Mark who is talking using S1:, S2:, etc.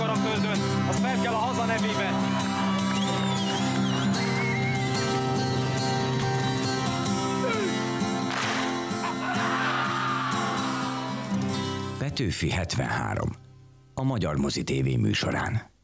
S1: akar a földön, az fel kell a haza nevébe.
S2: Petőfi 73. A Magyar Mozi TV műsorán.